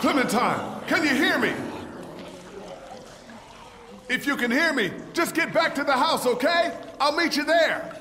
Clementine, can you hear me? If you can hear me, just get back to the house, okay? I'll meet you there.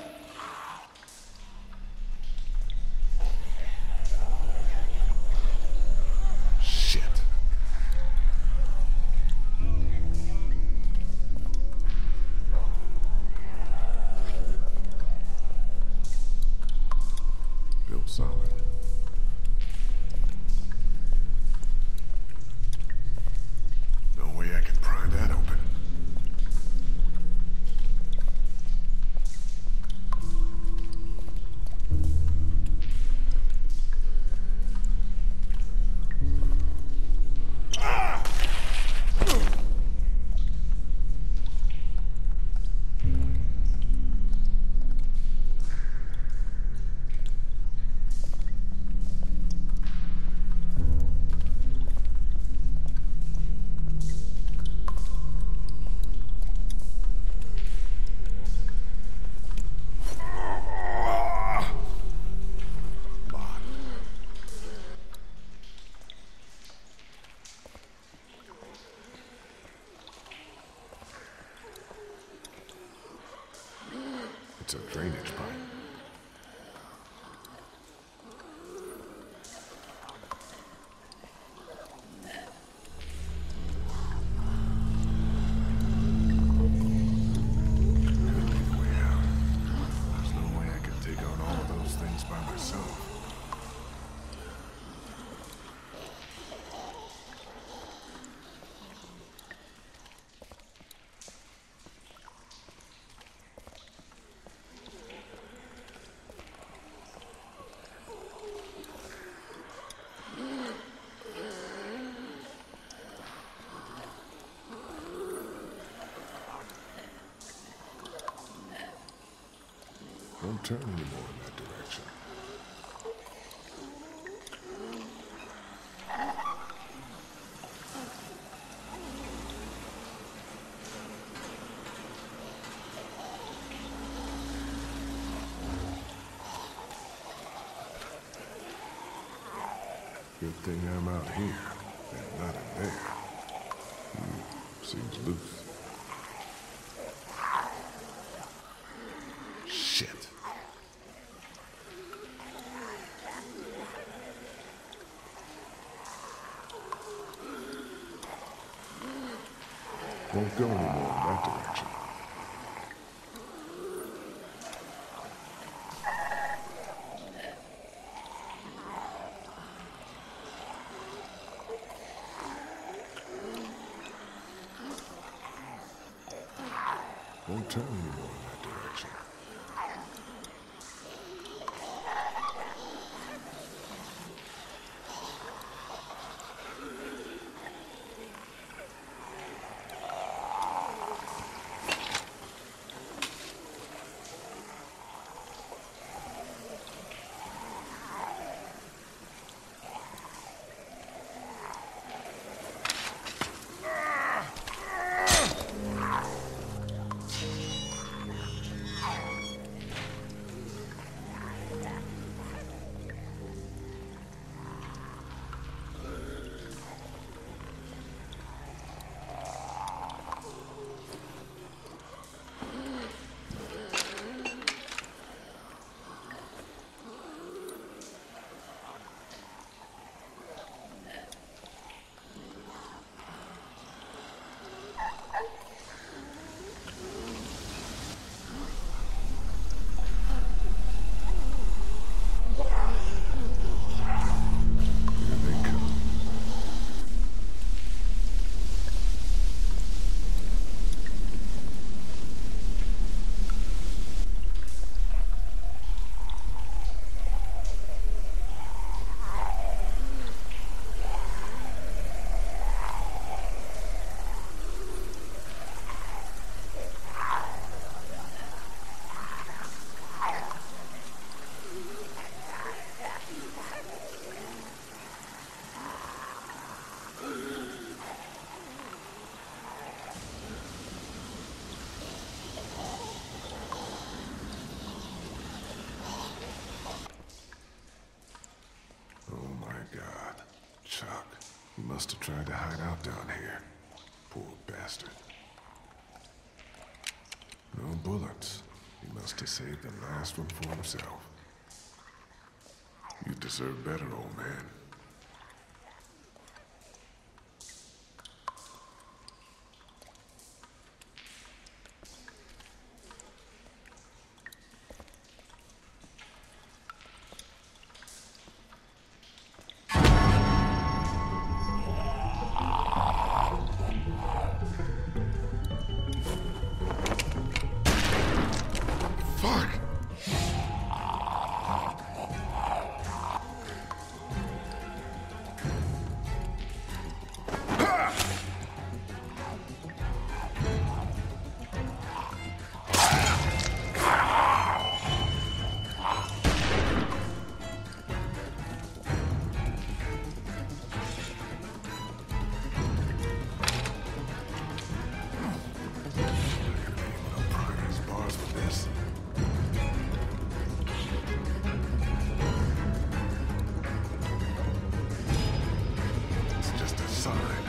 Don't turn anymore in that direction. Good thing I'm out here and not in there. Hmm, seems loose. Won't go anymore in that direction. Won't turn anymore God. Chuck. He must have tried to hide out down here. Poor bastard. No bullets. He must have saved the last one for himself. You deserve better, old man. sorrow.